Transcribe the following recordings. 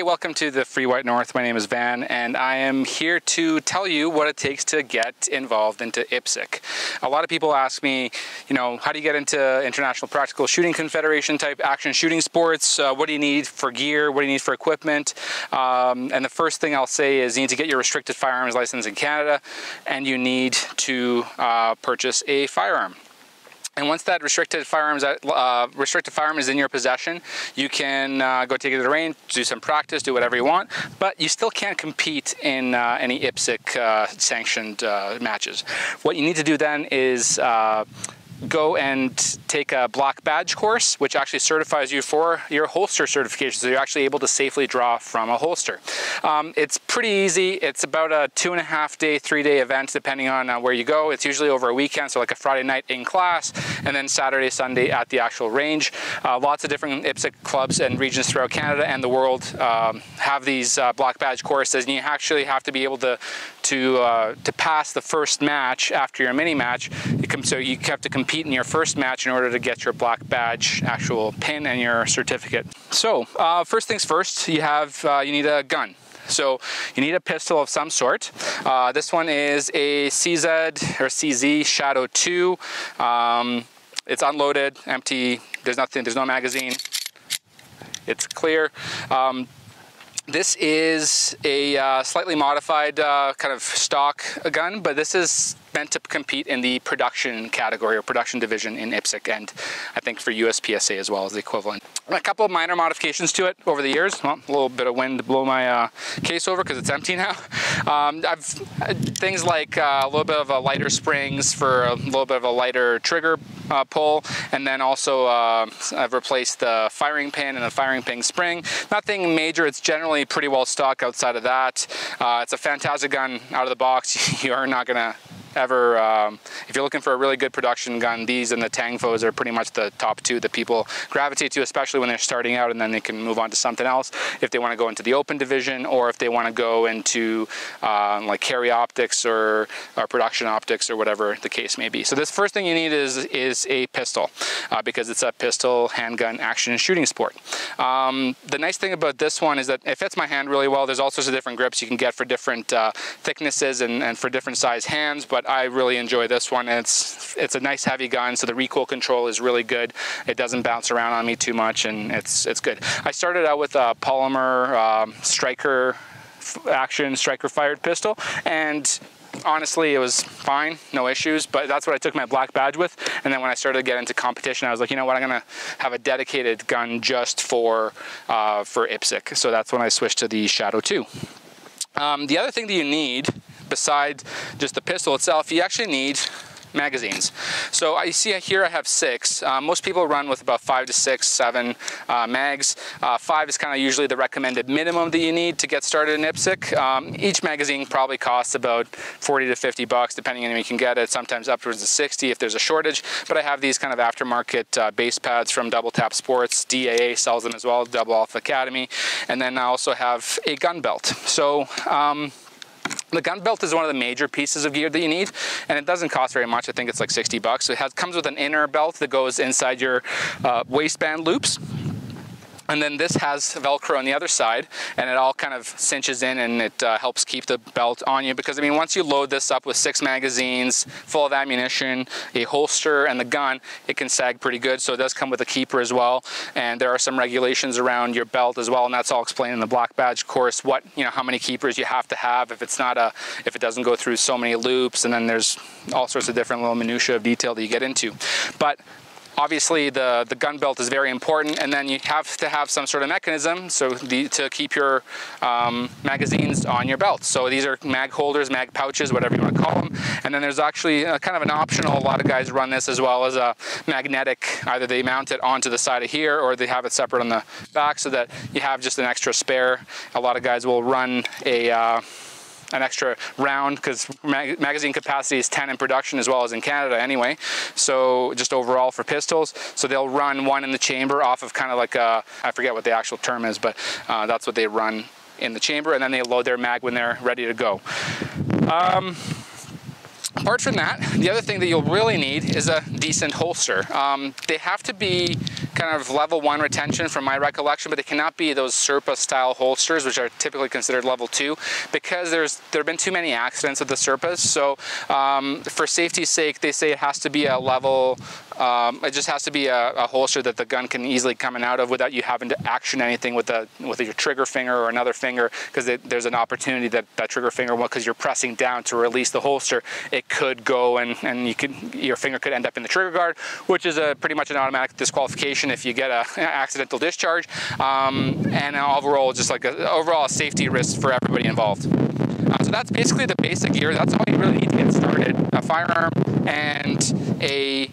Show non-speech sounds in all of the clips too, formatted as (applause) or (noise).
Hey, welcome to the Free White North. My name is Van, and I am here to tell you what it takes to get involved into IPSC. A lot of people ask me, you know, how do you get into International Practical Shooting Confederation type action shooting sports? Uh, what do you need for gear? What do you need for equipment? Um, and the first thing I'll say is you need to get your restricted firearms license in Canada, and you need to uh, purchase a firearm. And once that restricted firearms uh, restricted firearm is in your possession, you can uh, go take it to the range, do some practice, do whatever you want. But you still can't compete in uh, any IPSC uh, sanctioned uh, matches. What you need to do then is uh, go and take a black badge course, which actually certifies you for your holster certification. So you're actually able to safely draw from a holster. Um, it's pretty easy. It's about a two and a half day, three day event, depending on uh, where you go. It's usually over a weekend, so like a Friday night in class, and then Saturday, Sunday at the actual range. Uh, lots of different IPSC clubs and regions throughout Canada and the world um, have these uh, black badge courses, and you actually have to be able to to uh, to pass the first match after your mini match. You come, so you have to compete in your first match in order to get your black badge, actual pin, and your certificate. So uh, first things first, you have uh, you need a gun. So you need a pistol of some sort. Uh, this one is a CZ or CZ Shadow 2. Um, it's unloaded, empty. There's nothing. There's no magazine. It's clear. Um, this is a uh, slightly modified uh, kind of stock gun, but this is meant to compete in the production category or production division in IPSC and I think for USPSA as well as the equivalent. A couple of minor modifications to it over the years. Well, a little bit of wind to blow my uh, case over because it's empty (laughs) now. Um, I've things like uh, a little bit of a lighter springs for a little bit of a lighter trigger uh, pull, and then also uh, I've replaced the firing pin and the firing pin spring. Nothing major. It's generally pretty well stock outside of that. Uh, it's a fantastic gun out of the box. (laughs) you are not gonna ever, um, if you're looking for a really good production gun, these and the Tanfos are pretty much the top two that people gravitate to, especially when they're starting out and then they can move on to something else if they want to go into the open division or if they want to go into um, like carry optics or, or, production optics or whatever the case may be. So this first thing you need is, is a pistol uh, because it's a pistol handgun action and shooting sport. Um, the nice thing about this one is that it fits my hand really well. There's all sorts of different grips you can get for different uh, thicknesses and, and for different size hands, but but I really enjoy this one. It's it's a nice heavy gun, so the recoil control is really good. It doesn't bounce around on me too much, and it's it's good. I started out with a polymer um, striker action striker fired pistol, and honestly, it was fine, no issues, but that's what I took my black badge with. And then when I started to get into competition, I was like, you know what, I'm gonna have a dedicated gun just for, uh, for IPSC. So that's when I switched to the Shadow 2. Um, the other thing that you need besides just the pistol itself, you actually need magazines. So I see here I have six. Uh, most people run with about five to six, seven uh, mags. Uh, five is kind of usually the recommended minimum that you need to get started in IPSC. Um, each magazine probably costs about 40 to 50 bucks, depending on where you can get it. Sometimes upwards of 60 if there's a shortage. But I have these kind of aftermarket uh, base pads from Double Tap Sports. DAA sells them as well, Double Alpha Academy. And then I also have a gun belt. So um, the gun belt is one of the major pieces of gear that you need, and it doesn't cost very much. I think it's like 60 bucks. It has, comes with an inner belt that goes inside your uh, waistband loops. And then this has Velcro on the other side and it all kind of cinches in and it uh, helps keep the belt on you because I mean once you load this up with six magazines, full of ammunition, a holster and the gun, it can sag pretty good. So it does come with a keeper as well. And there are some regulations around your belt as well and that's all explained in the black badge course what, you know, how many keepers you have to have if it's not a, if it doesn't go through so many loops and then there's all sorts of different little minutia of detail that you get into. But Obviously, the, the gun belt is very important, and then you have to have some sort of mechanism so the, to keep your um, magazines on your belt. So these are mag holders, mag pouches, whatever you want to call them. And then there's actually a, kind of an optional, a lot of guys run this as well as a magnetic, either they mount it onto the side of here or they have it separate on the back so that you have just an extra spare. A lot of guys will run a uh, an extra round because mag magazine capacity is 10 in production as well as in Canada anyway. So just overall for pistols. So they'll run one in the chamber off of kind of like a, I forget what the actual term is, but uh, that's what they run in the chamber and then they load their mag when they're ready to go. Um, apart from that, the other thing that you'll really need is a decent holster. Um, they have to be kind of level one retention from my recollection, but they cannot be those Serpa style holsters, which are typically considered level two, because there's there have been too many accidents with the Serpas. So um, for safety's sake, they say it has to be a level um, it just has to be a, a, holster that the gun can easily come in out of without you having to action anything with the with your trigger finger or another finger because there's an opportunity that that trigger finger, because you're pressing down to release the holster, it could go and and you could your finger could end up in the trigger guard, which is a pretty much an automatic disqualification if you get a (laughs) accidental discharge. Um, and overall, just like a, overall a safety risk for everybody involved. Uh, so that's basically the basic gear. That's all you really need to get started. A firearm and a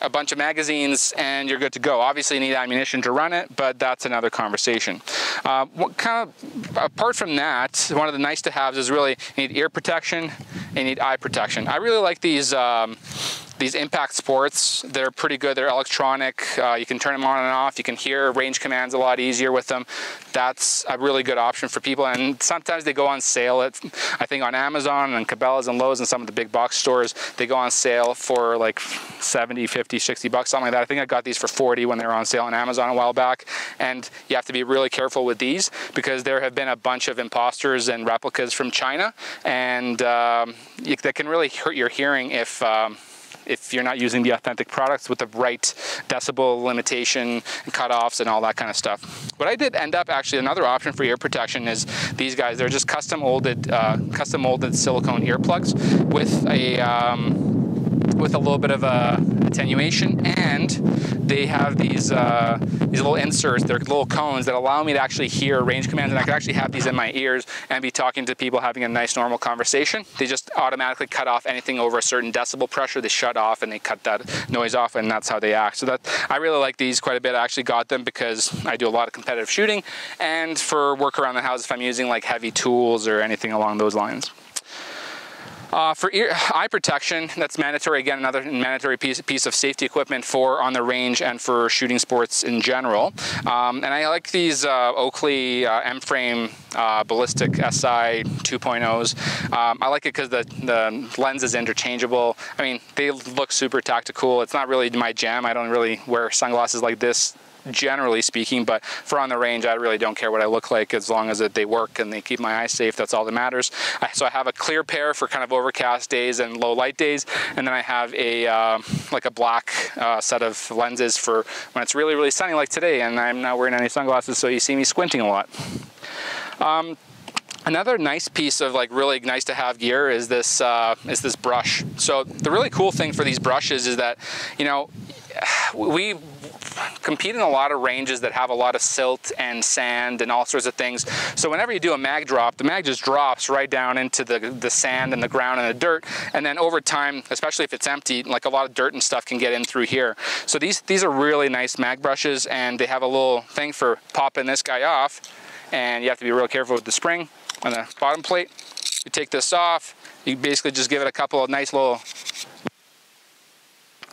a bunch of magazines and you're good to go. Obviously you need ammunition to run it, but that's another conversation. Uh, what kind of, apart from that, one of the nice to haves is really you need ear protection, you need eye protection. I really like these um, these impact sports, they're pretty good. They're electronic. Uh, you can turn them on and off. You can hear range commands a lot easier with them. That's a really good option for people. And sometimes they go on sale at, I think on Amazon and Cabela's and Lowe's and some of the big box stores, they go on sale for like 70, 50, 60 bucks, something like that. I think I got these for 40 when they were on sale on Amazon a while back. And you have to be really careful with these because there have been a bunch of imposters and replicas from China and um, you, that can really hurt your hearing if um, if you're not using the authentic products with the right decibel limitation and cutoffs and all that kind of stuff. What I did end up actually another option for ear protection is these guys. They're just custom molded, uh, custom molded silicone earplugs with a um, with a little bit of a attenuation and they have these uh, these little inserts, they're little cones that allow me to actually hear range commands and I can actually have these in my ears and be talking to people having a nice normal conversation. They just automatically cut off anything over a certain decibel pressure, they shut off and they cut that noise off and that's how they act. So that I really like these quite a bit. I actually got them because I do a lot of competitive shooting and for work around the house if I'm using like heavy tools or anything along those lines. Uh, for ear, eye protection, that's mandatory. Again, another mandatory piece, piece of safety equipment for on the range and for shooting sports in general. Um, and I like these uh, Oakley uh, M-frame uh, ballistic SI 2.0s. Um, I like it because the, the lens is interchangeable. I mean, they look super tactical. It's not really my jam. I don't really wear sunglasses like this generally speaking, but for on the range, I really don't care what I look like as long as they work and they keep my eyes safe. That's all that matters. So I have a clear pair for kind of overcast days and low light days, and then I have a uh, like a black uh, set of lenses for when it's really, really sunny like today, and I'm not wearing any sunglasses, so you see me squinting a lot. Um, Another nice piece of like really nice to have gear is this uh, is this brush. So the really cool thing for these brushes is that, you know, we compete in a lot of ranges that have a lot of silt and sand and all sorts of things. So whenever you do a mag drop, the mag just drops right down into the, the sand and the ground and the dirt. And then over time, especially if it's empty, like a lot of dirt and stuff can get in through here. So these, these are really nice mag brushes and they have a little thing for popping this guy off. And you have to be real careful with the spring on the bottom plate. You take this off, you basically just give it a couple of nice little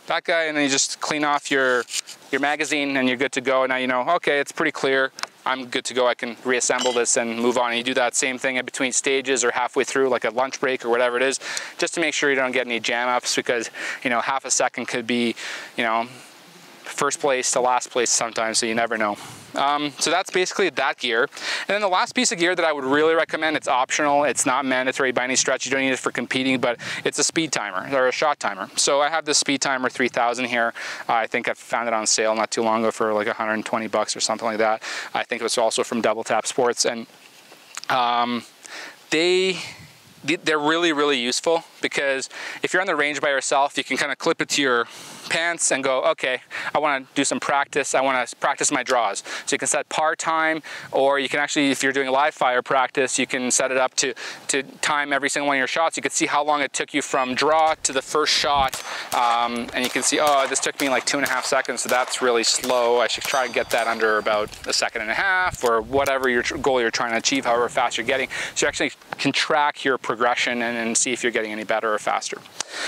that guy and then you just clean off your your magazine and you're good to go. And now you know, okay, it's pretty clear. I'm good to go. I can reassemble this and move on. And you do that same thing in between stages or halfway through, like a lunch break or whatever it is, just to make sure you don't get any jam ups because, you know, half a second could be, you know, first place to last place sometimes, so you never know. Um, so that's basically that gear. And then the last piece of gear that I would really recommend, it's optional, it's not mandatory by any stretch, you don't need it for competing, but it's a speed timer or a shot timer. So I have this speed timer 3000 here. Uh, I think I found it on sale not too long ago for like 120 bucks or something like that. I think it was also from Double Tap Sports and um, they they're really, really useful because if you're on the range by yourself, you can kind of clip it to your pants and go, okay, I want to do some practice. I want to practice my draws. So you can set par time, or you can actually, if you're doing live fire practice, you can set it up to, to time every single one of your shots. You can see how long it took you from draw to the first shot. Um, and you can see, oh, this took me like two and a half seconds, so that's really slow. I should try to get that under about a second and a half or whatever your goal you're trying to achieve, however fast you're getting. So you're actually can track your progression and, and see if you're getting any better or faster.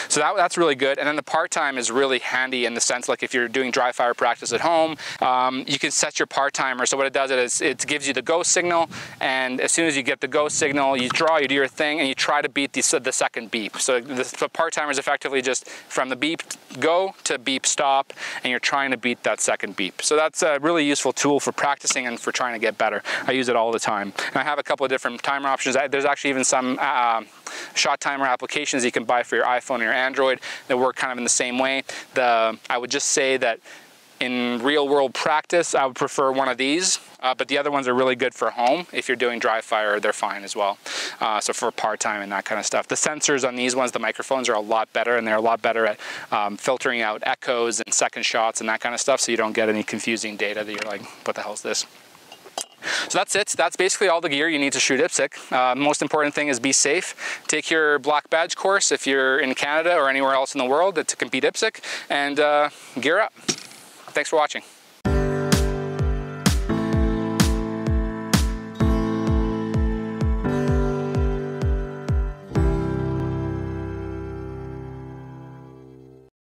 So that, that's really good. And then the par time is really handy in the sense like if you're doing dry fire practice at home, um, you can set your par timer. So what it does is it gives you the go signal, and as soon as you get the go signal, you draw, you do your thing, and you try to beat the, the second beep. So the, the par timer is effectively just from the beep go to beep stop, and you're trying to beat that second beep. So that's a really useful tool for practicing and for trying to get better. I use it all the time. And I have a couple of different timer options. There's actually even some uh, shot timer applications you can buy for your iPhone or your Android that work kind of in the same way. The I would just say that in real world practice, I would prefer one of these, uh, but the other ones are really good for home. If you're doing dry fire, they're fine as well. Uh, so for par time and that kind of stuff. The sensors on these ones, the microphones are a lot better and they're a lot better at um, filtering out echoes and second shots and that kind of stuff so you don't get any confusing data that you're like, what the hell is this? So that's it. That's basically all the gear you need to shoot IPSC. Uh, most important thing is be safe. Take your black badge course if you're in Canada or anywhere else in the world to compete IPSC and uh, gear up. Thanks for watching.